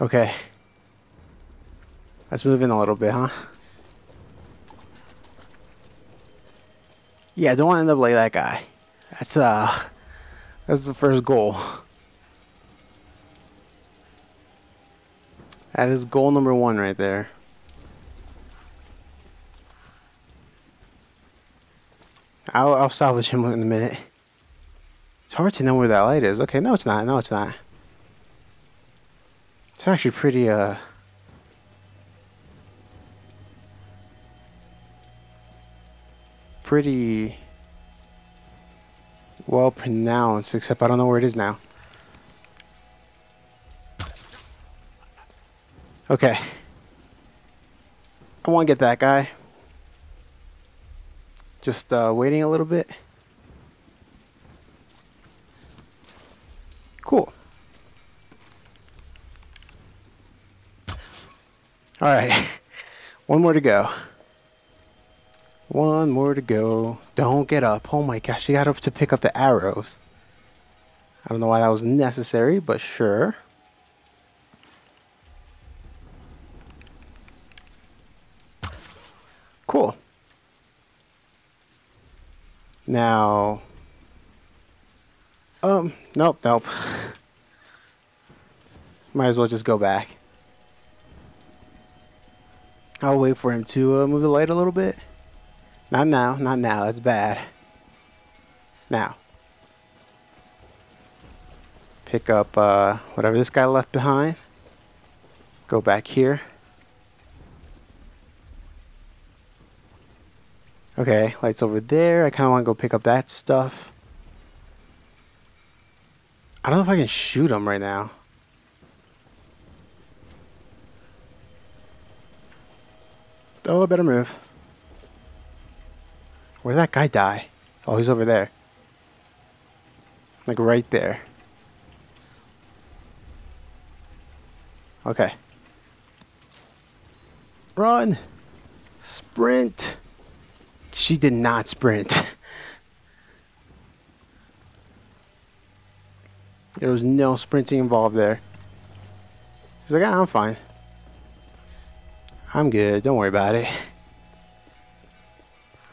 Okay. Let's move in a little bit, huh? Yeah, don't want to end up like that guy. That's uh that's the first goal. That is goal number one right there. I'll, I'll salvage him in a minute. It's hard to know where that light is. Okay, no it's not. No it's not. Actually pretty uh pretty well pronounced, except I don't know where it is now. Okay. I want to get that guy. Just uh, waiting a little bit. Cool. Alright. One more to go. One more to go. Don't get up. Oh my gosh, she got up to pick up the arrows. I don't know why that was necessary, but sure. Cool. Now, um, nope, nope. Might as well just go back. I'll wait for him to uh, move the light a little bit. Not now, not now, that's bad. Now. Pick up uh, whatever this guy left behind. Go back here. Okay, lights over there. I kind of want to go pick up that stuff. I don't know if I can shoot him right now. Oh, I better move. Where'd that guy die? Oh, he's over there. Like right there. Okay. Run! Sprint! She did not sprint. there was no sprinting involved there. She's like, ah, I'm fine. I'm good. Don't worry about it.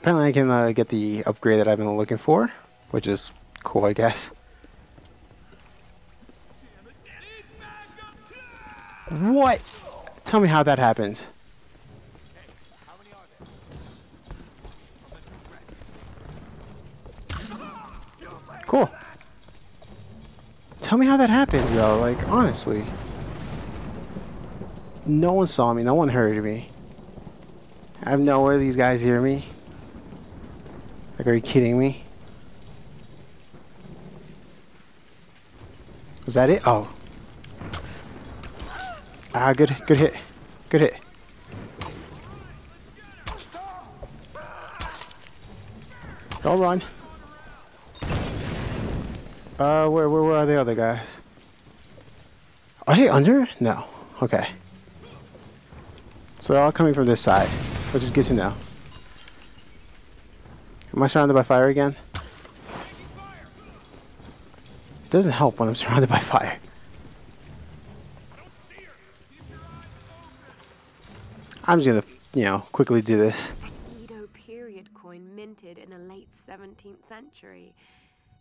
Apparently I can uh, get the upgrade that I've been looking for, which is cool, I guess. What? Tell me how that happened. Cool. Tell me how that happens, though. Like, honestly. No one saw me. No one heard me. I have nowhere these guys hear me. Like, are you kidding me? Was that it? Oh. Ah, good, good hit. Good hit. Don't run. Uh, where, where, where are the other guys? Are they under? No. Okay. So they're all coming from this side, which is good to know. Am I surrounded by fire again? It doesn't help when I'm surrounded by fire. I'm just gonna, you know, quickly do this. Edo period coin minted in the late 17th century.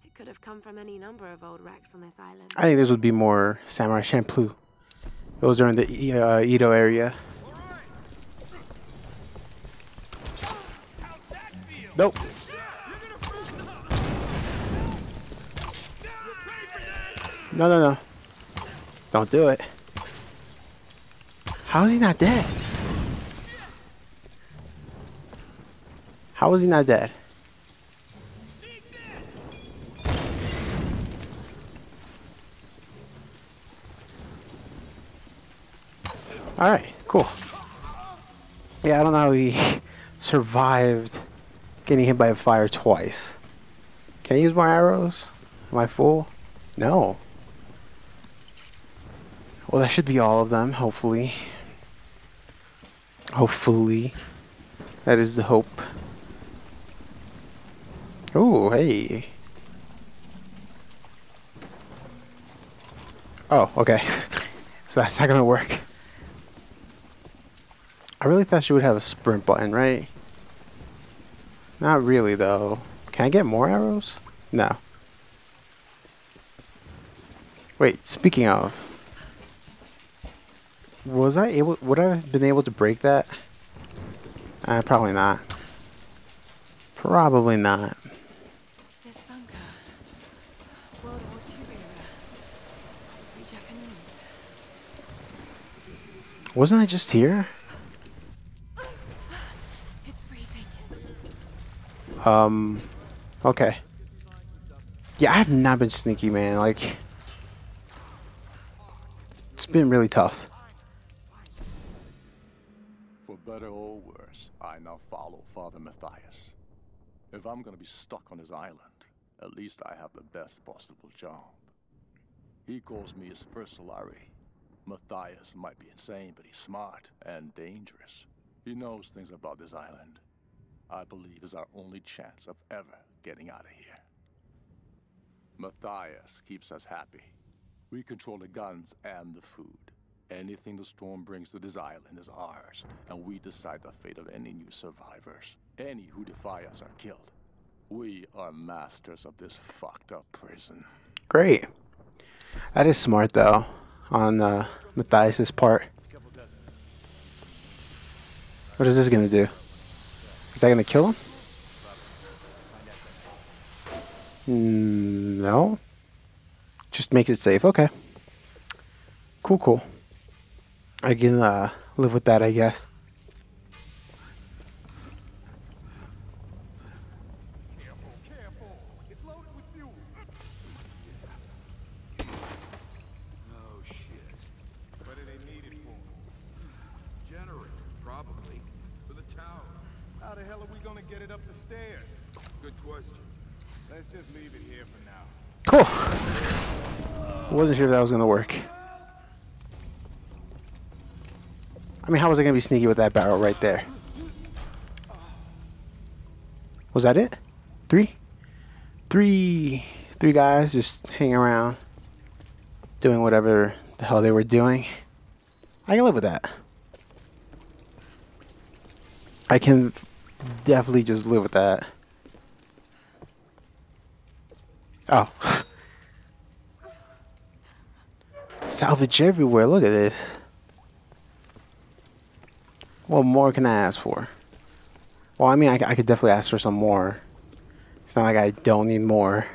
It could have come from any number of old wrecks on this island. I think this would be more Samurai Champloo. Those are in the uh, Edo area. Nope. No, no, no. Don't do it. How is he not dead? How is he not dead? Alright, cool. Yeah, I don't know how he survived getting hit by a fire twice. Can I use more arrows? Am I full? No. Well, that should be all of them, hopefully. Hopefully. That is the hope. Oh, hey. Oh, okay. So that's not gonna work. I really thought she would have a sprint button, right? Not really, though. Can I get more arrows? No. Wait, speaking of. Was I able, would I have been able to break that? Uh, probably not. Probably not. This bunker. World War II era. The Japanese. Wasn't I just here? Um, okay. Yeah, I have not been sneaky, man. Like, it's been really tough. For better or worse, I now follow Father Matthias. If I'm gonna be stuck on his island, at least I have the best possible job. He calls me his first Solari. Matthias might be insane, but he's smart and dangerous. He knows things about this island. I believe is our only chance of ever getting out of here. Matthias keeps us happy. We control the guns and the food. Anything the storm brings to this island is ours, and we decide the fate of any new survivors. Any who defy us are killed. We are masters of this fucked up prison. Great. That is smart, though, on uh, Matthias's part. What is this gonna do? Is that gonna kill him? Mm, no. Just makes it safe. Okay. Cool, cool. I can uh, live with that, I guess. Careful, careful. It's loaded with fuel. Oh, shit. What do they need it for? Generator, probably. For the tower. How the hell are we gonna get it up the stairs? Good question. Let's just leave it here for now. Cool. Wasn't sure if that was gonna work. I mean, how was I gonna be sneaky with that barrel right there? Was that it? Three? Three, three guys just hanging around, doing whatever the hell they were doing. I can live with that. I can definitely just live with that. Oh. Salvage everywhere. Look at this. What more can I ask for? Well, I mean, I could definitely ask for some more. It's not like I don't need more.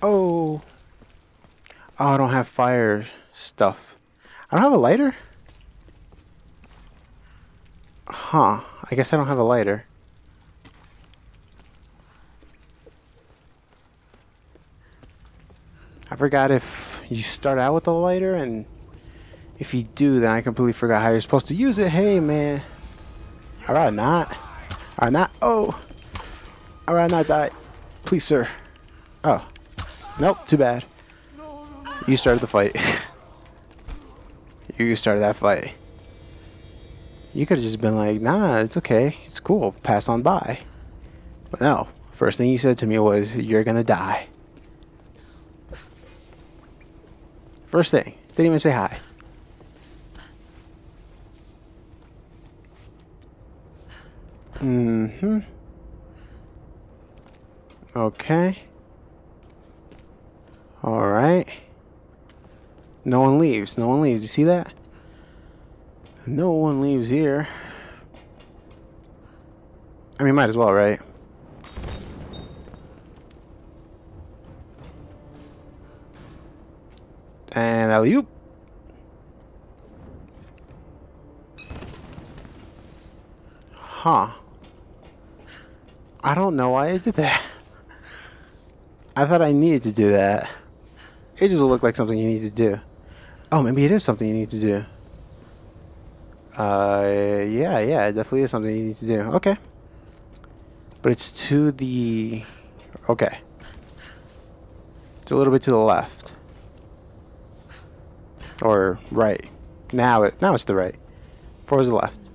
Oh. Oh, I don't have fire stuff. I don't have a lighter? Huh. I guess I don't have a lighter. I forgot if you start out with a lighter, and if you do, then I completely forgot how you're supposed to use it. Hey, man. Alright, not. Alright, not. Oh. Alright, not die. Please, sir. Oh. Nope, too bad. You started the fight. you started that fight. You could have just been like, nah, it's okay. It's cool. Pass on by. But no. First thing you said to me was, you're gonna die. First thing. Didn't even say hi. Mm-hmm. Okay. Alright. No one leaves. No one leaves. You see that? No one leaves here. I mean, might as well, right? Alley oop. Huh. I don't know why I did that. I thought I needed to do that. It just looked like something you need to do. Oh, maybe it is something you need to do. Uh, yeah, yeah, it definitely is something you need to do. Okay. But it's to the... Okay. It's a little bit to the left. Or right. Now it now it's the right. Four is the left.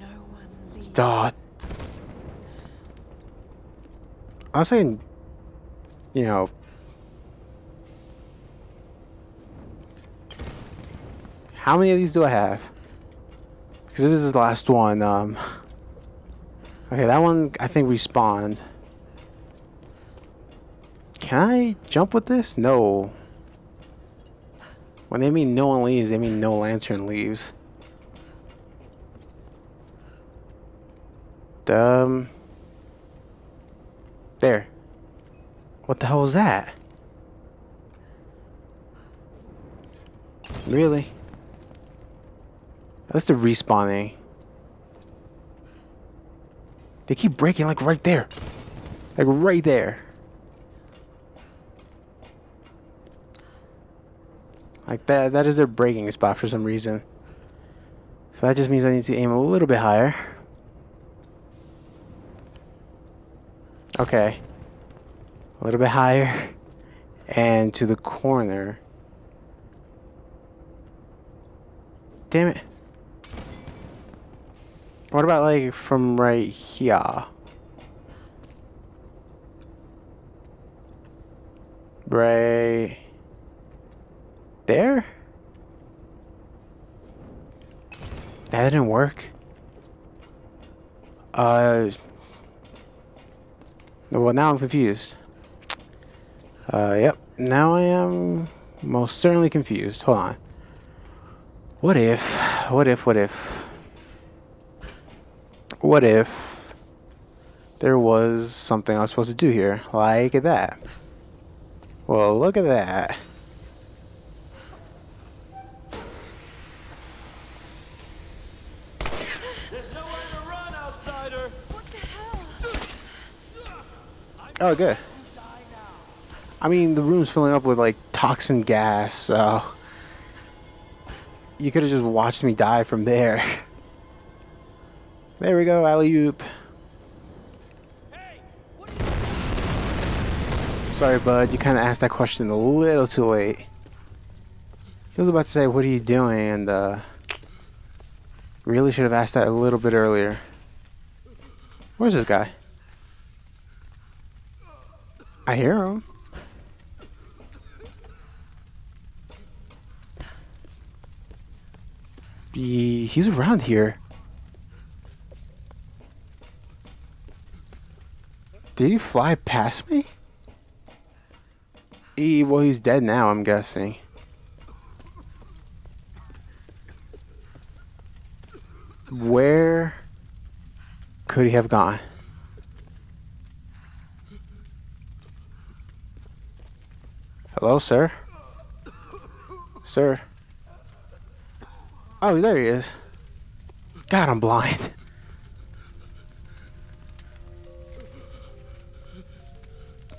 No one Start. I was saying you know How many of these do I have? Because this is the last one. Um, okay, that one I think respawned. Can I jump with this? No. When they mean no one leaves, they mean no lantern leaves. Um. There. What the hell was that? Really? That's the respawning. They keep breaking like right there. Like right there. Like that that is their breaking spot for some reason. So that just means I need to aim a little bit higher. Okay. A little bit higher. And to the corner. Damn it. What about like from right here? Right there? That didn't work. Uh. Well, now I'm confused. Uh, yep. Now I am most certainly confused. Hold on. What if, what if, what if, what if there was something I was supposed to do here? Like that. Well, look at that. Oh, good. I mean, the room's filling up with like toxin gas, so you could have just watched me die from there. There we go, alley oop. Sorry, bud. You kind of asked that question a little too late. He was about to say, "What are you doing?" and uh, really should have asked that a little bit earlier. Where's this guy? I hear him. He, he's around here. Did he fly past me? He, well, he's dead now, I'm guessing. Where could he have gone? Hello, sir? Sir? Oh, there he is. God, I'm blind.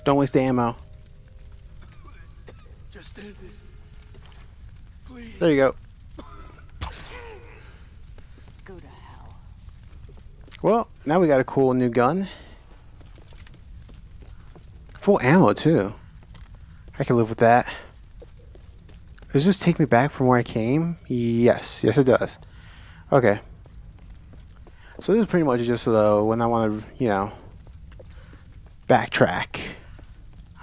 Don't waste the ammo. Just end it. Please. There you go. Go to hell. Well, now we got a cool new gun. Full ammo, too. I can live with that. Does this take me back from where I came? Yes. Yes, it does. Okay. So this is pretty much just uh, when I want to, you know, backtrack.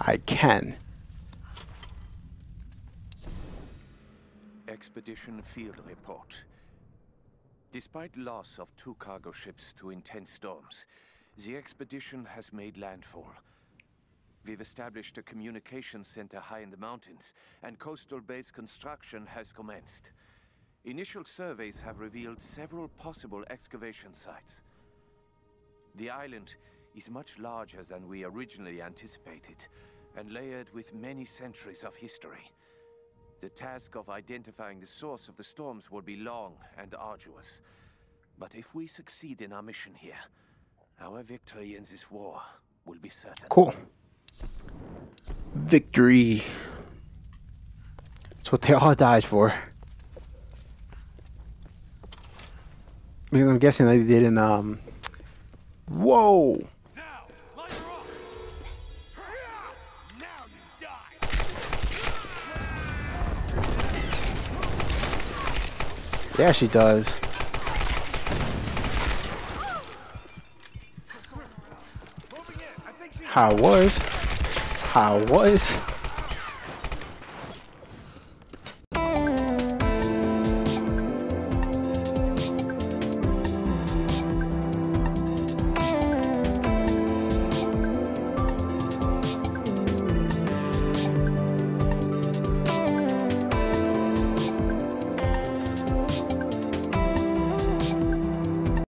I can. Expedition Field Report. Despite loss of two cargo ships to intense storms, the expedition has made landfall. We've established a communication center high in the mountains, and coastal base construction has commenced. Initial surveys have revealed several possible excavation sites. The island is much larger than we originally anticipated, and layered with many centuries of history. The task of identifying the source of the storms will be long and arduous. But if we succeed in our mission here, our victory in this war will be certain. Cool. Victory. That's what they all died for. Because I'm guessing they did in um. Whoa! Yeah, she does. How was? How was?